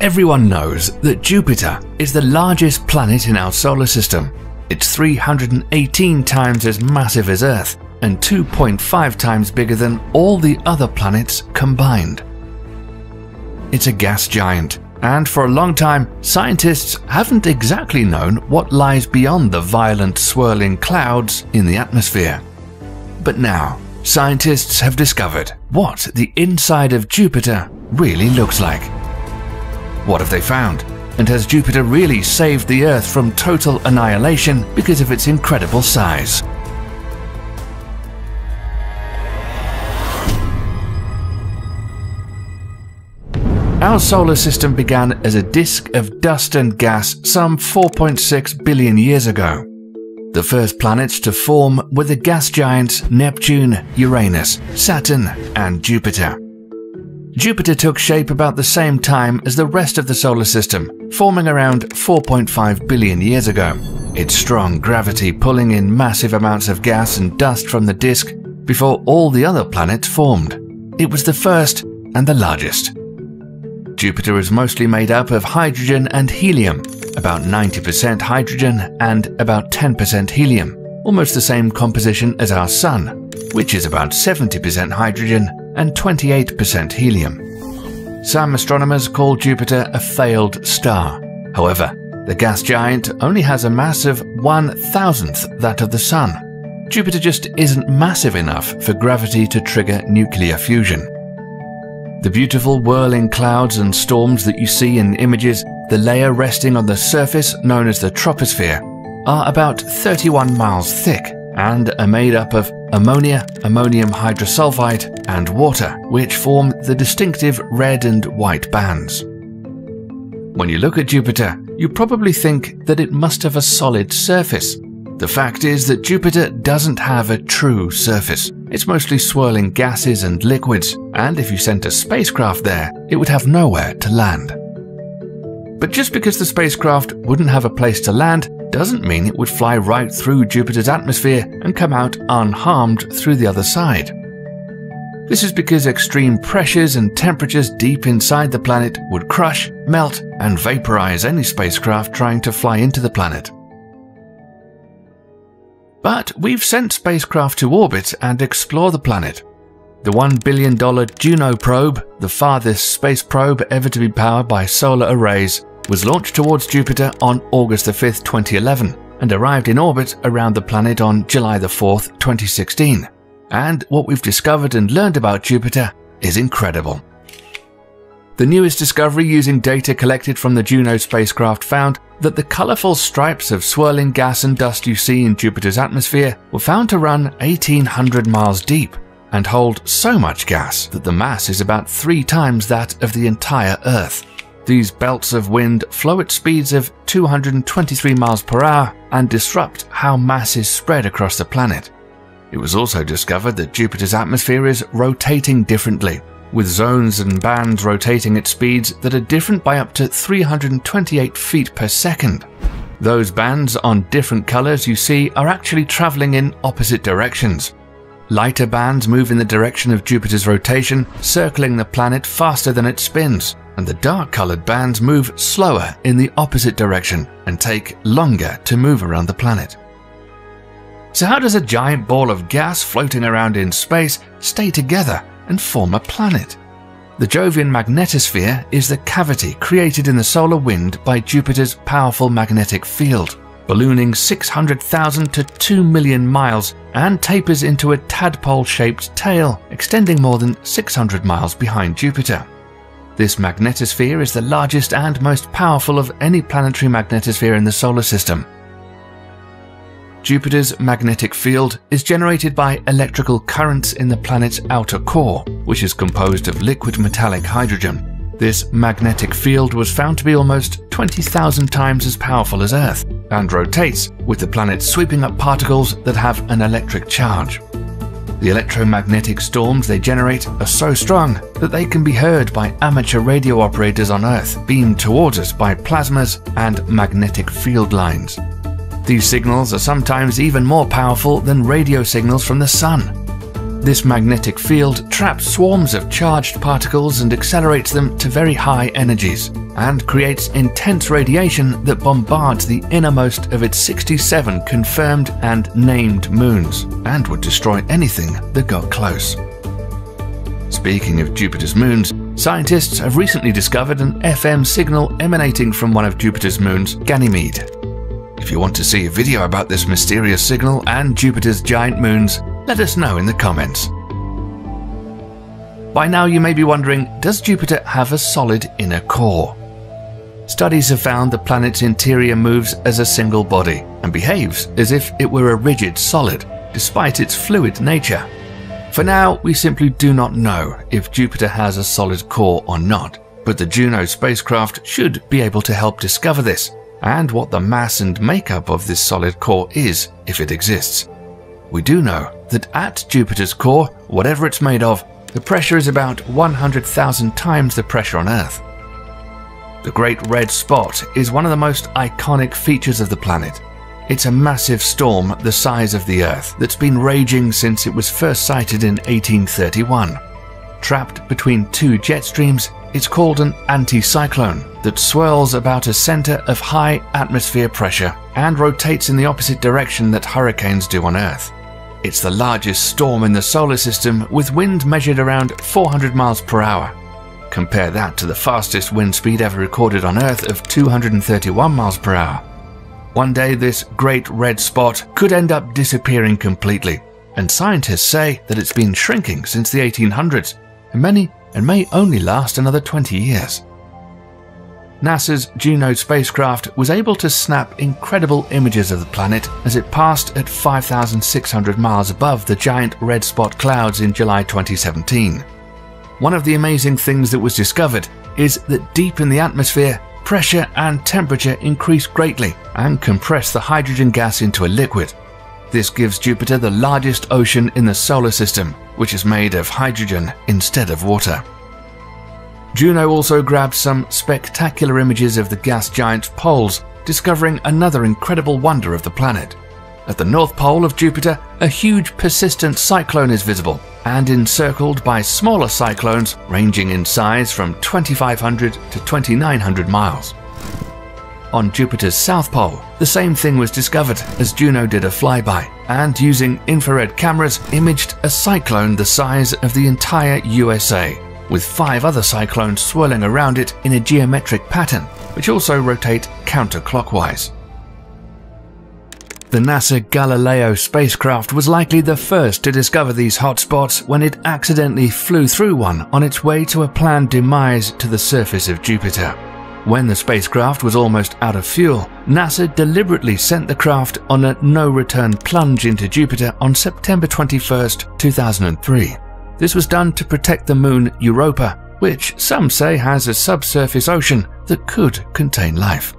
Everyone knows that Jupiter is the largest planet in our solar system it's 318 times as massive as Earth and 2.5 times bigger than all the other planets combined. It's a gas giant, and for a long time, scientists haven't exactly known what lies beyond the violent swirling clouds in the atmosphere. But now, scientists have discovered what the inside of Jupiter really looks like. What have they found? And has Jupiter really saved the Earth from total annihilation because of its incredible size? Our solar system began as a disk of dust and gas some 4.6 billion years ago. The first planets to form were the gas giants Neptune, Uranus, Saturn, and Jupiter. Jupiter took shape about the same time as the rest of the solar system, forming around 4.5 billion years ago. Its strong gravity pulling in massive amounts of gas and dust from the disk before all the other planets formed. It was the first and the largest. Jupiter is mostly made up of hydrogen and helium, about 90% hydrogen and about 10% helium, almost the same composition as our Sun, which is about 70% hydrogen and 28% helium. Some astronomers call Jupiter a failed star. However, the gas giant only has a mass of one thousandth that of the Sun. Jupiter just isn't massive enough for gravity to trigger nuclear fusion. The beautiful whirling clouds and storms that you see in images, the layer resting on the surface known as the troposphere, are about 31 miles thick and are made up of ammonia, ammonium hydrosulfide, and water, which form the distinctive red and white bands. When you look at Jupiter, you probably think that it must have a solid surface. The fact is that Jupiter doesn't have a true surface. It's mostly swirling gases and liquids, and if you sent a spacecraft there, it would have nowhere to land. But just because the spacecraft wouldn't have a place to land doesn't mean it would fly right through Jupiter's atmosphere and come out unharmed through the other side. This is because extreme pressures and temperatures deep inside the planet would crush, melt, and vaporize any spacecraft trying to fly into the planet. But we've sent spacecraft to orbit and explore the planet. The $1 billion Juno probe, the farthest space probe ever to be powered by solar arrays, was launched towards Jupiter on August 5, 2011, and arrived in orbit around the planet on July 4, 2016. And what we've discovered and learned about Jupiter is incredible. The newest discovery using data collected from the Juno spacecraft found that the colourful stripes of swirling gas and dust you see in Jupiter's atmosphere were found to run 1800 miles deep and hold so much gas that the mass is about three times that of the entire Earth. These belts of wind flow at speeds of 223 miles per hour and disrupt how mass is spread across the planet. It was also discovered that Jupiter's atmosphere is rotating differently, with zones and bands rotating at speeds that are different by up to 328 feet per second. Those bands on different colors you see are actually traveling in opposite directions. Lighter bands move in the direction of Jupiter's rotation, circling the planet faster than it spins, and the dark colored bands move slower in the opposite direction and take longer to move around the planet. So, how does a giant ball of gas floating around in space stay together and form a planet? The Jovian magnetosphere is the cavity created in the solar wind by Jupiter's powerful magnetic field, ballooning 600,000 to 2 million miles and tapers into a tadpole shaped tail extending more than 600 miles behind Jupiter. This magnetosphere is the largest and most powerful of any planetary magnetosphere in the solar system. Jupiter's magnetic field is generated by electrical currents in the planet's outer core, which is composed of liquid metallic hydrogen. This magnetic field was found to be almost 20,000 times as powerful as Earth and rotates, with the planet sweeping up particles that have an electric charge. The electromagnetic storms they generate are so strong that they can be heard by amateur radio operators on Earth beamed towards us by plasmas and magnetic field lines. These signals are sometimes even more powerful than radio signals from the Sun. This magnetic field traps swarms of charged particles and accelerates them to very high energies, and creates intense radiation that bombards the innermost of its 67 confirmed and named moons, and would destroy anything that got close. Speaking of Jupiter's moons, scientists have recently discovered an FM signal emanating from one of Jupiter's moons, Ganymede. If you want to see a video about this mysterious signal and Jupiter's giant moons, let us know in the comments. By now you may be wondering, does Jupiter have a solid inner core? Studies have found the planet's interior moves as a single body and behaves as if it were a rigid solid, despite its fluid nature. For now, we simply do not know if Jupiter has a solid core or not, but the Juno spacecraft should be able to help discover this, and what the mass and makeup of this solid core is if it exists. We do know that at Jupiter's core, whatever it's made of, the pressure is about 100,000 times the pressure on Earth. The Great Red Spot is one of the most iconic features of the planet. It's a massive storm the size of the Earth that's been raging since it was first sighted in 1831. Trapped between two jet streams, it's called an anticyclone that swirls about a center of high atmosphere pressure and rotates in the opposite direction that hurricanes do on Earth. It's the largest storm in the solar system with wind measured around 400 miles per hour. Compare that to the fastest wind speed ever recorded on Earth of 231 miles per hour. One day this great red spot could end up disappearing completely, and scientists say that it's been shrinking since the 1800s, and many and may only last another 20 years. NASA's Juno spacecraft was able to snap incredible images of the planet as it passed at 5,600 miles above the giant red spot clouds in July 2017. One of the amazing things that was discovered is that deep in the atmosphere, pressure and temperature increase greatly and compress the hydrogen gas into a liquid. This gives Jupiter the largest ocean in the solar system, which is made of hydrogen instead of water. Juno also grabbed some spectacular images of the gas giant's poles, discovering another incredible wonder of the planet. At the north pole of Jupiter, a huge persistent cyclone is visible and encircled by smaller cyclones ranging in size from 2500 to 2900 miles. On Jupiter's south pole, the same thing was discovered as Juno did a flyby and using infrared cameras imaged a cyclone the size of the entire USA, with five other cyclones swirling around it in a geometric pattern, which also rotate counterclockwise. The NASA Galileo spacecraft was likely the first to discover these hotspots when it accidentally flew through one on its way to a planned demise to the surface of Jupiter. When the spacecraft was almost out of fuel, NASA deliberately sent the craft on a no-return plunge into Jupiter on September 21, 2003. This was done to protect the moon Europa, which some say has a subsurface ocean that could contain life.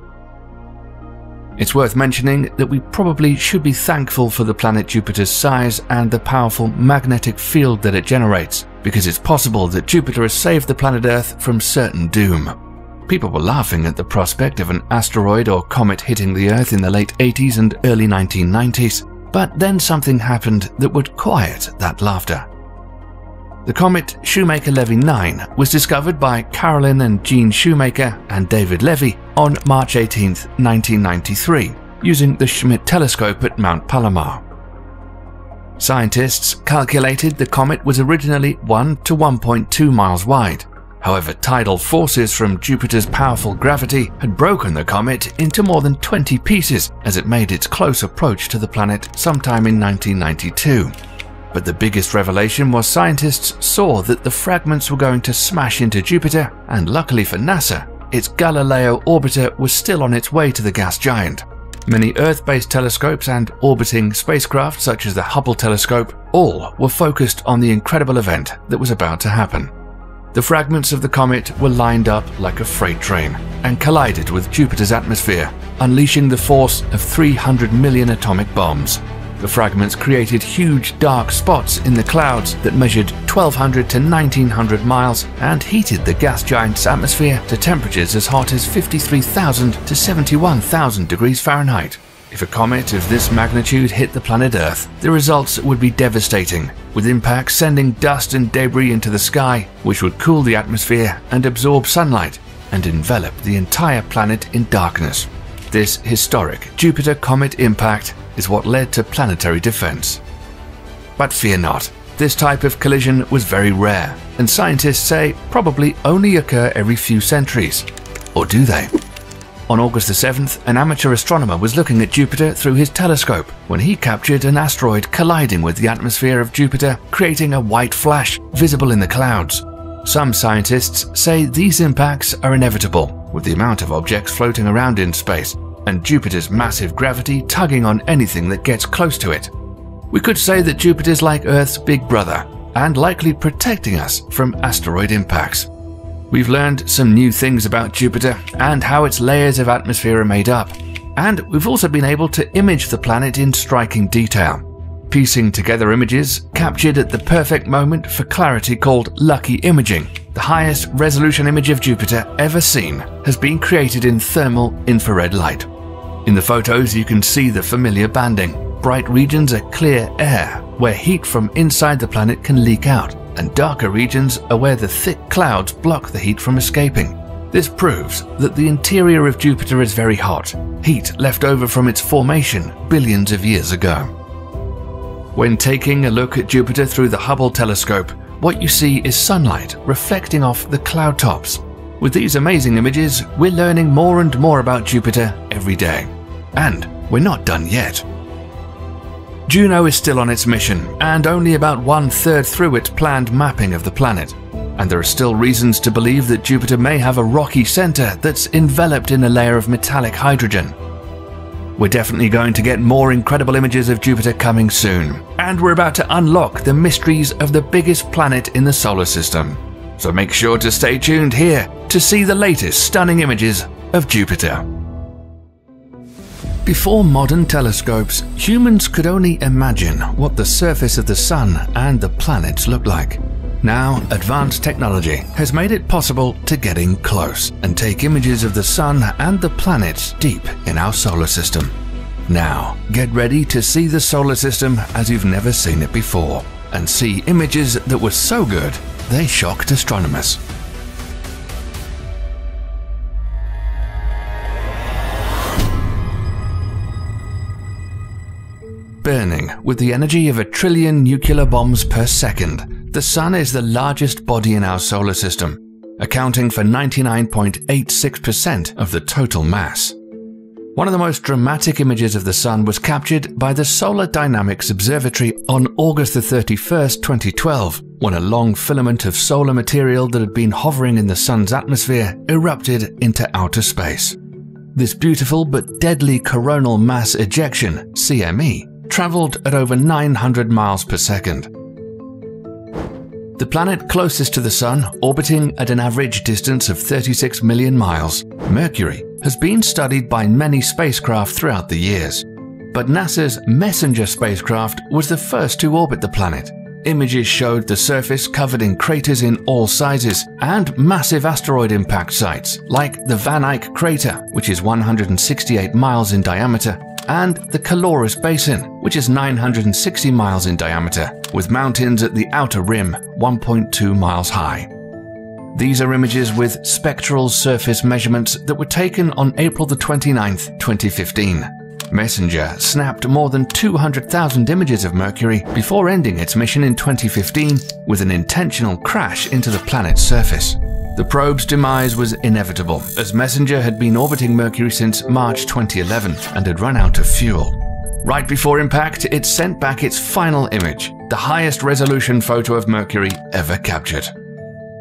It's worth mentioning that we probably should be thankful for the planet Jupiter's size and the powerful magnetic field that it generates, because it's possible that Jupiter has saved the planet Earth from certain doom. People were laughing at the prospect of an asteroid or comet hitting the Earth in the late 80s and early 1990s, but then something happened that would quiet that laughter. The comet Shoemaker-Levy 9 was discovered by Carolyn and Gene Shoemaker and David Levy on March 18, 1993, using the Schmidt telescope at Mount Palomar. Scientists calculated the comet was originally 1 to 1.2 miles wide However, tidal forces from Jupiter's powerful gravity had broken the comet into more than 20 pieces as it made its close approach to the planet sometime in 1992. But the biggest revelation was scientists saw that the fragments were going to smash into Jupiter, and luckily for NASA, its Galileo orbiter was still on its way to the gas giant. Many Earth based telescopes and orbiting spacecraft, such as the Hubble telescope, all were focused on the incredible event that was about to happen. The fragments of the comet were lined up like a freight train and collided with Jupiter's atmosphere, unleashing the force of 300 million atomic bombs. The fragments created huge dark spots in the clouds that measured 1200 to 1900 miles and heated the gas giant's atmosphere to temperatures as hot as 53,000 to 71,000 degrees Fahrenheit. If a comet of this magnitude hit the planet Earth, the results would be devastating, with impacts sending dust and debris into the sky, which would cool the atmosphere and absorb sunlight and envelop the entire planet in darkness. This historic Jupiter comet impact is what led to planetary defense. But fear not, this type of collision was very rare, and scientists say probably only occur every few centuries. Or do they? On August the 7th, an amateur astronomer was looking at Jupiter through his telescope when he captured an asteroid colliding with the atmosphere of Jupiter, creating a white flash visible in the clouds. Some scientists say these impacts are inevitable, with the amount of objects floating around in space and Jupiter's massive gravity tugging on anything that gets close to it. We could say that Jupiter's like Earth's big brother and likely protecting us from asteroid impacts. We've learned some new things about Jupiter and how its layers of atmosphere are made up. And we've also been able to image the planet in striking detail, piecing together images captured at the perfect moment for clarity called lucky imaging. The highest resolution image of Jupiter ever seen has been created in thermal infrared light. In the photos, you can see the familiar banding. Bright regions are clear air, where heat from inside the planet can leak out and darker regions are where the thick clouds block the heat from escaping. This proves that the interior of Jupiter is very hot, heat left over from its formation billions of years ago. When taking a look at Jupiter through the Hubble telescope, what you see is sunlight reflecting off the cloud tops. With these amazing images, we're learning more and more about Jupiter every day. And we're not done yet. Juno is still on its mission, and only about one third through its planned mapping of the planet. And there are still reasons to believe that Jupiter may have a rocky center that's enveloped in a layer of metallic hydrogen. We're definitely going to get more incredible images of Jupiter coming soon, and we're about to unlock the mysteries of the biggest planet in the solar system. So make sure to stay tuned here to see the latest stunning images of Jupiter. Before modern telescopes, humans could only imagine what the surface of the Sun and the planets looked like. Now, advanced technology has made it possible to get in close and take images of the Sun and the planets deep in our solar system. Now, get ready to see the solar system as you've never seen it before and see images that were so good they shocked astronomers. Burning with the energy of a trillion nuclear bombs per second, the Sun is the largest body in our solar system, accounting for 99.86% of the total mass. One of the most dramatic images of the Sun was captured by the Solar Dynamics Observatory on August 31, 2012, when a long filament of solar material that had been hovering in the Sun's atmosphere erupted into outer space. This beautiful but deadly coronal mass ejection, CME, traveled at over 900 miles per second. The planet closest to the Sun, orbiting at an average distance of 36 million miles, Mercury, has been studied by many spacecraft throughout the years. But NASA's MESSENGER spacecraft was the first to orbit the planet. Images showed the surface covered in craters in all sizes and massive asteroid impact sites, like the Van Eyck crater, which is 168 miles in diameter, and the Caloris Basin, which is 960 miles in diameter, with mountains at the outer rim 1.2 miles high. These are images with spectral surface measurements that were taken on April 29, 2015. Messenger snapped more than 200,000 images of Mercury before ending its mission in 2015 with an intentional crash into the planet's surface. The probe's demise was inevitable, as Messenger had been orbiting Mercury since March 2011 and had run out of fuel. Right before impact, it sent back its final image, the highest resolution photo of Mercury ever captured.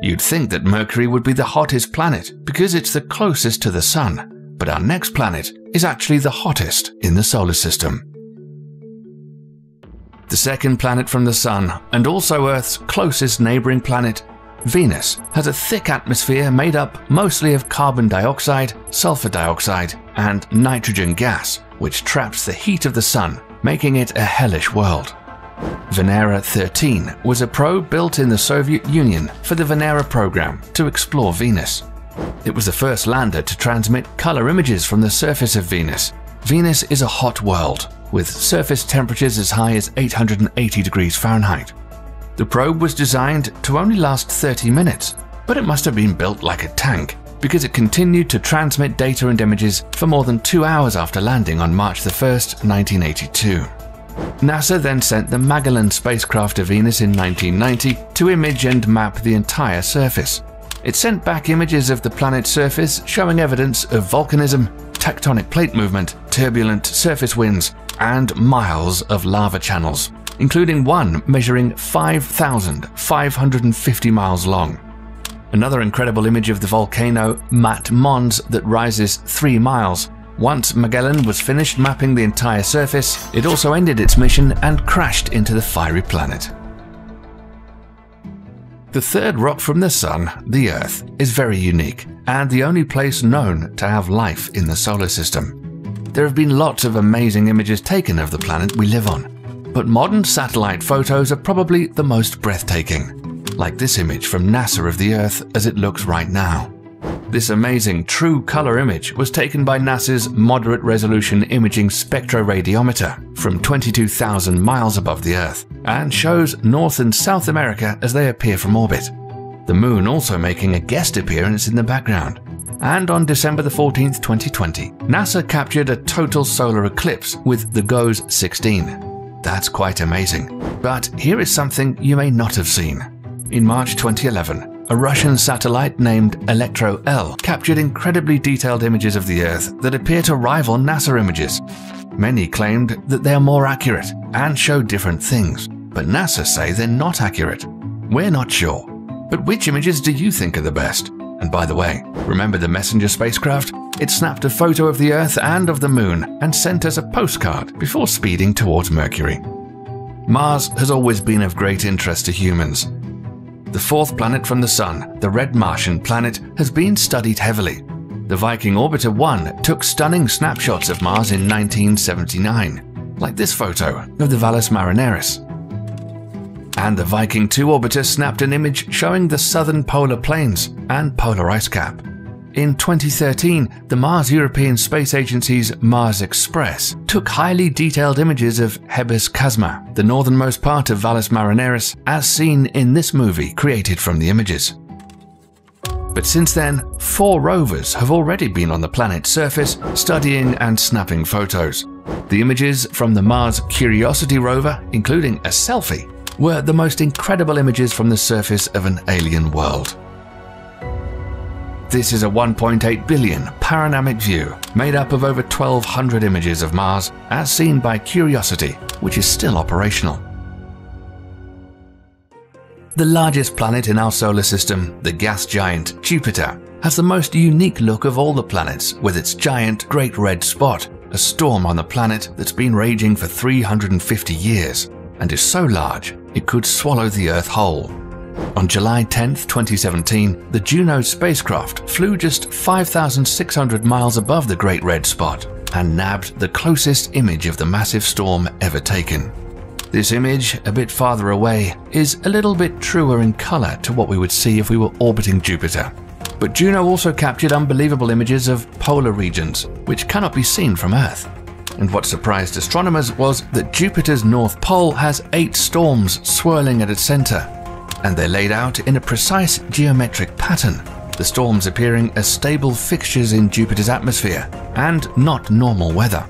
You'd think that Mercury would be the hottest planet because it's the closest to the Sun, but our next planet is actually the hottest in the solar system. The second planet from the Sun, and also Earth's closest neighboring planet, Venus has a thick atmosphere made up mostly of carbon dioxide, sulfur dioxide, and nitrogen gas, which traps the heat of the Sun, making it a hellish world. Venera 13 was a probe built in the Soviet Union for the Venera program to explore Venus. It was the first lander to transmit color images from the surface of Venus. Venus is a hot world, with surface temperatures as high as 880 degrees Fahrenheit. The probe was designed to only last 30 minutes, but it must have been built like a tank because it continued to transmit data and images for more than two hours after landing on March 1, 1982. NASA then sent the Magellan spacecraft to Venus in 1990 to image and map the entire surface. It sent back images of the planet's surface showing evidence of volcanism, tectonic plate movement, turbulent surface winds, and miles of lava channels including one measuring 5,550 miles long. Another incredible image of the volcano Maat Mons that rises 3 miles. Once Magellan was finished mapping the entire surface, it also ended its mission and crashed into the fiery planet. The third rock from the Sun, the Earth, is very unique and the only place known to have life in the solar system. There have been lots of amazing images taken of the planet we live on, but modern satellite photos are probably the most breathtaking, like this image from NASA of the Earth as it looks right now. This amazing true color image was taken by NASA's Moderate Resolution Imaging Spectroradiometer from 22,000 miles above the Earth and shows North and South America as they appear from orbit. The Moon also making a guest appearance in the background. And on December 14, 2020, NASA captured a total solar eclipse with the GOES 16. That's quite amazing. But here is something you may not have seen. In March 2011, a Russian satellite named Elektro-L captured incredibly detailed images of the Earth that appear to rival NASA images. Many claimed that they are more accurate and show different things, but NASA say they're not accurate. We're not sure. But which images do you think are the best? And by the way, remember the Messenger spacecraft? It snapped a photo of the Earth and of the Moon and sent us a postcard before speeding towards Mercury. Mars has always been of great interest to humans. The fourth planet from the Sun, the red Martian planet, has been studied heavily. The Viking Orbiter 1 took stunning snapshots of Mars in 1979, like this photo of the Valles Marineris. And the Viking 2 orbiter snapped an image showing the southern polar plains and polar ice cap. In 2013, the Mars European Space Agency's Mars Express took highly detailed images of Hebes Chasma, the northernmost part of Valles Marineris, as seen in this movie created from the images. But since then, four rovers have already been on the planet's surface studying and snapping photos. The images from the Mars Curiosity rover, including a selfie, were the most incredible images from the surface of an alien world. This is a 1.8 billion panoramic view made up of over 1200 images of Mars as seen by Curiosity, which is still operational. The largest planet in our solar system, the gas giant Jupiter, has the most unique look of all the planets with its giant Great Red Spot, a storm on the planet that's been raging for 350 years and is so large it could swallow the Earth whole. On July 10, 2017, the Juno spacecraft flew just 5,600 miles above the Great Red Spot and nabbed the closest image of the massive storm ever taken. This image, a bit farther away, is a little bit truer in colour to what we would see if we were orbiting Jupiter. But Juno also captured unbelievable images of polar regions, which cannot be seen from Earth. And what surprised astronomers was that Jupiter's North Pole has eight storms swirling at its centre, and they're laid out in a precise geometric pattern, the storms appearing as stable fixtures in Jupiter's atmosphere and not normal weather.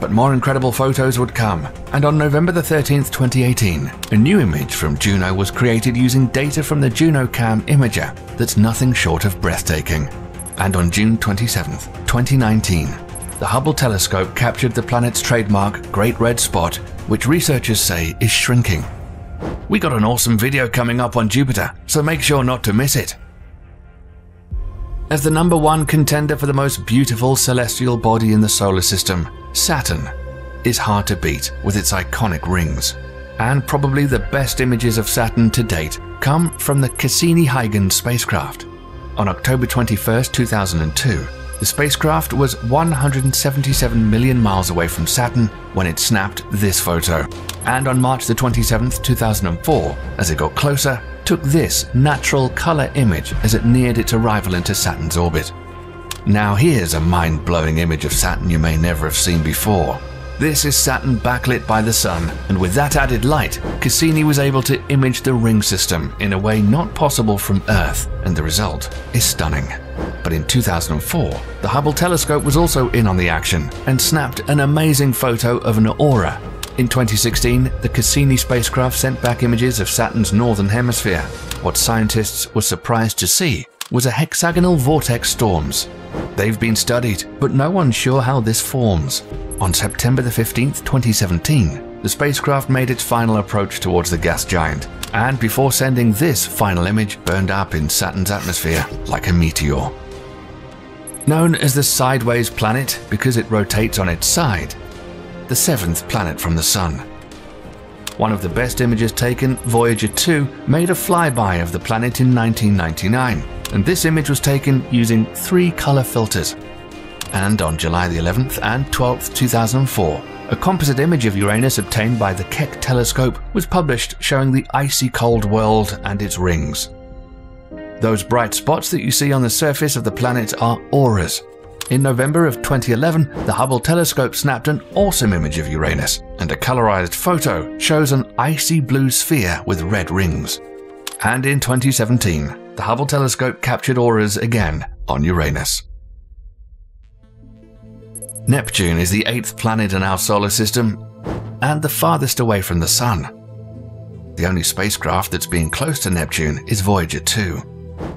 But more incredible photos would come, and on November the 13th, 2018, a new image from Juno was created using data from the JunoCam imager that's nothing short of breathtaking. And on June 27th, 2019, the Hubble telescope captured the planet's trademark Great Red Spot, which researchers say is shrinking we got an awesome video coming up on Jupiter, so make sure not to miss it. As the number one contender for the most beautiful celestial body in the solar system, Saturn is hard to beat with its iconic rings. And probably the best images of Saturn to date come from the Cassini-Huygens spacecraft. On October 21, 2002, the spacecraft was 177 million miles away from Saturn when it snapped this photo. And on March the 27th, 2004, as it got closer, took this natural color image as it neared its arrival into Saturn's orbit. Now here's a mind-blowing image of Saturn you may never have seen before. This is Saturn backlit by the sun, and with that added light, Cassini was able to image the ring system in a way not possible from Earth, and the result is stunning. But in 2004, the Hubble telescope was also in on the action and snapped an amazing photo of an aura. In 2016, the Cassini spacecraft sent back images of Saturn's northern hemisphere. What scientists were surprised to see was a hexagonal vortex storms. They've been studied, but no one's sure how this forms. On September 15, 2017, the spacecraft made its final approach towards the gas giant, and before sending this final image, burned up in Saturn's atmosphere like a meteor. Known as the sideways planet because it rotates on its side, the seventh planet from the Sun. One of the best images taken, Voyager 2, made a flyby of the planet in 1999, and this image was taken using three color filters. And on July the 11th and 12th, 2004, a composite image of Uranus obtained by the Keck telescope was published showing the icy cold world and its rings. Those bright spots that you see on the surface of the planet are auras. In November of 2011, the Hubble telescope snapped an awesome image of Uranus, and a colorized photo shows an icy blue sphere with red rings. And in 2017, the Hubble telescope captured auras again on Uranus. Neptune is the eighth planet in our solar system and the farthest away from the Sun. The only spacecraft that's been close to Neptune is Voyager 2.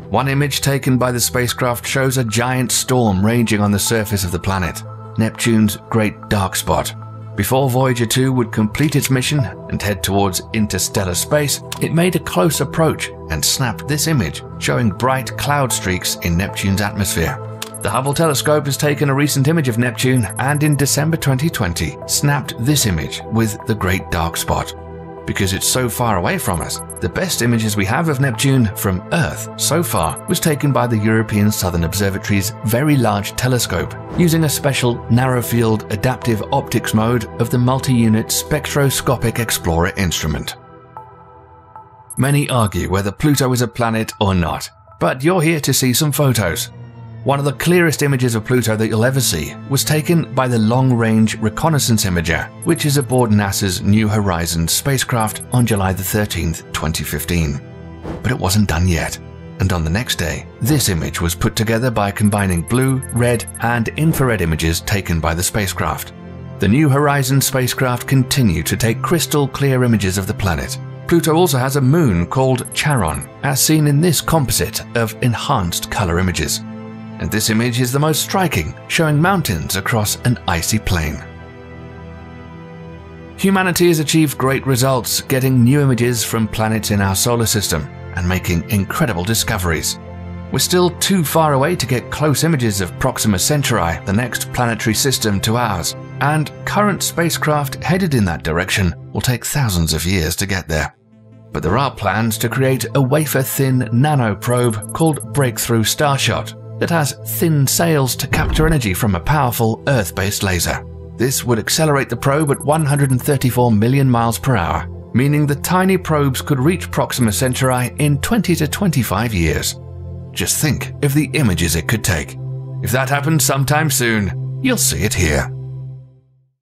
One image taken by the spacecraft shows a giant storm raging on the surface of the planet, Neptune's great dark spot. Before Voyager 2 would complete its mission and head towards interstellar space, it made a close approach and snapped this image showing bright cloud streaks in Neptune's atmosphere. The Hubble telescope has taken a recent image of Neptune and in December 2020 snapped this image with the Great Dark Spot. Because it's so far away from us, the best images we have of Neptune from Earth so far was taken by the European Southern Observatory's Very Large Telescope using a special narrow-field adaptive optics mode of the multi-unit Spectroscopic Explorer instrument. Many argue whether Pluto is a planet or not, but you're here to see some photos. One of the clearest images of Pluto that you'll ever see was taken by the Long Range Reconnaissance Imager, which is aboard NASA's New Horizons spacecraft on July 13, 2015. But it wasn't done yet, and on the next day, this image was put together by combining blue, red, and infrared images taken by the spacecraft. The New Horizons spacecraft continued to take crystal clear images of the planet. Pluto also has a moon called Charon, as seen in this composite of enhanced color images and this image is the most striking, showing mountains across an icy plain. Humanity has achieved great results getting new images from planets in our solar system and making incredible discoveries. We're still too far away to get close images of Proxima Centauri, the next planetary system to ours, and current spacecraft headed in that direction will take thousands of years to get there. But there are plans to create a wafer thin nano probe called Breakthrough Starshot that has thin sails to capture energy from a powerful Earth based laser. This would accelerate the probe at 134 million miles per hour, meaning the tiny probes could reach Proxima Centauri in 20 to 25 years. Just think of the images it could take. If that happens sometime soon, you'll see it here.